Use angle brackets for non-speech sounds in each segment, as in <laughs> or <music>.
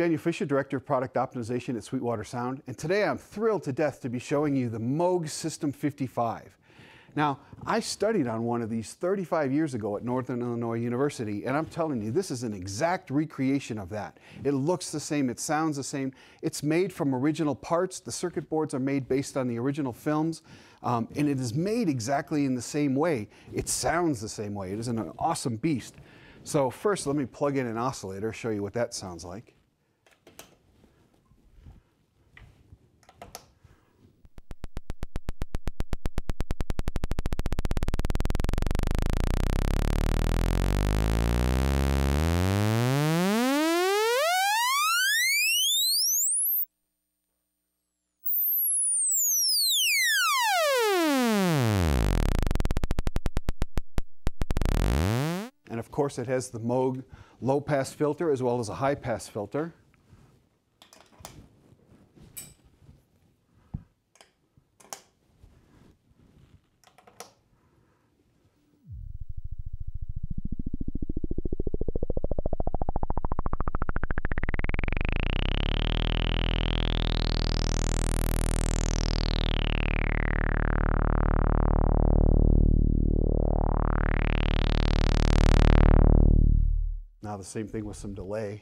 Daniel Fisher, Director of Product Optimization at Sweetwater Sound, and today I'm thrilled to death to be showing you the Moog System 55. Now, I studied on one of these 35 years ago at Northern Illinois University, and I'm telling you, this is an exact recreation of that. It looks the same, it sounds the same. It's made from original parts. The circuit boards are made based on the original films, um, and it is made exactly in the same way. It sounds the same way. It is an awesome beast. So first, let me plug in an oscillator, show you what that sounds like. Of course, it has the Moog low pass filter as well as a high pass filter. Now the same thing with some delay.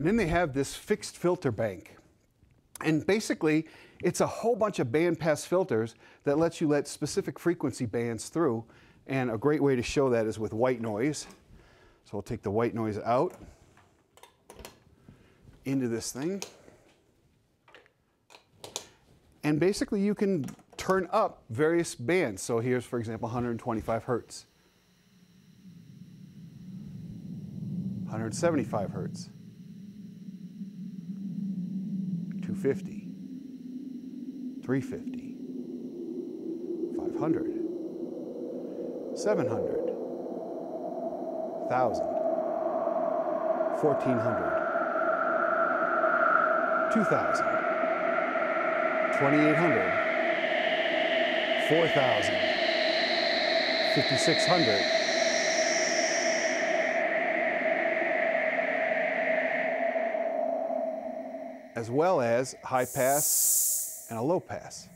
And then they have this fixed filter bank. And basically, it's a whole bunch of bandpass filters that lets you let specific frequency bands through. And a great way to show that is with white noise. So we'll take the white noise out into this thing. And basically, you can turn up various bands. So here's, for example, 125 hertz, 175 hertz. 250, 350, 500, 700, 1000, 1400, 2000, 2800, 4000, 5600. As well as high pass and a low pass.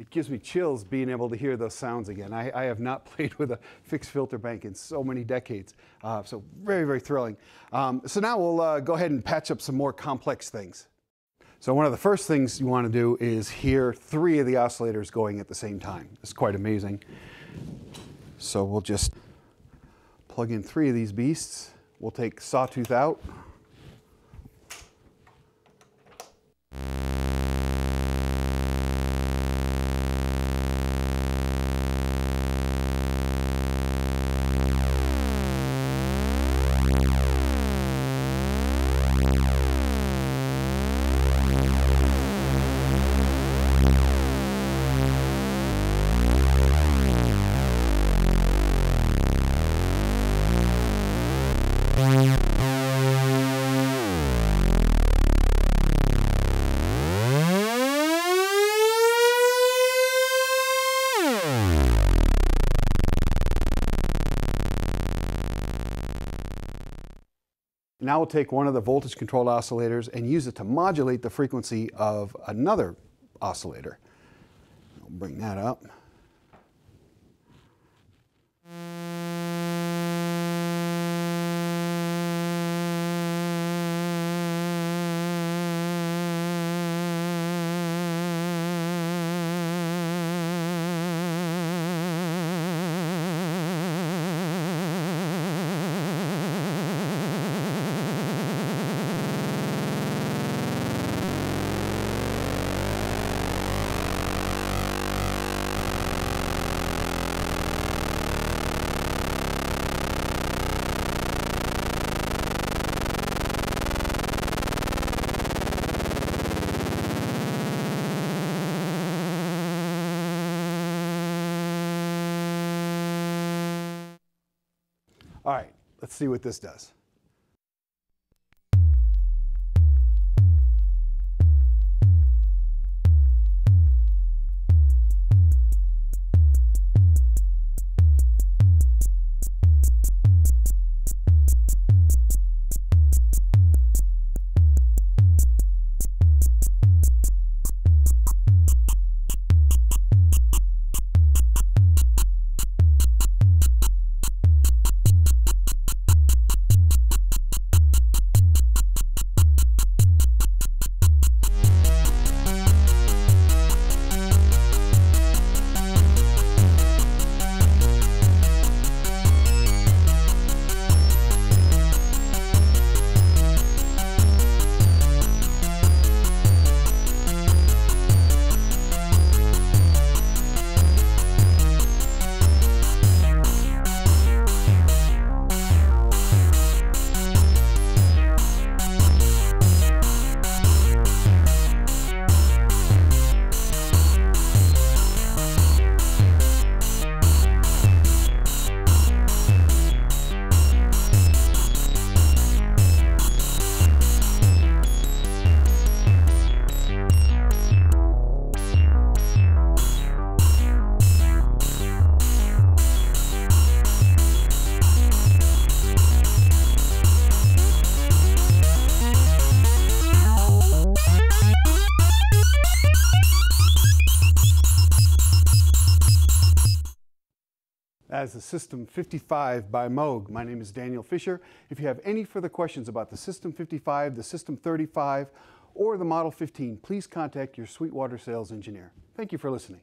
It gives me chills being able to hear those sounds again. I, I have not <laughs> played with a fixed filter bank in so many decades, uh, so very, very thrilling. Um, so now we'll uh, go ahead and patch up some more complex things. So one of the first things you want to do is hear three of the oscillators going at the same time. It's quite amazing. So we'll just plug in three of these beasts. We'll take sawtooth out. Now we'll take one of the voltage controlled oscillators and use it to modulate the frequency of another oscillator. I'll bring that up. All right, let's see what this does. As the System 55 by Moog. My name is Daniel Fisher. If you have any further questions about the System 55, the System 35, or the Model 15, please contact your Sweetwater sales engineer. Thank you for listening.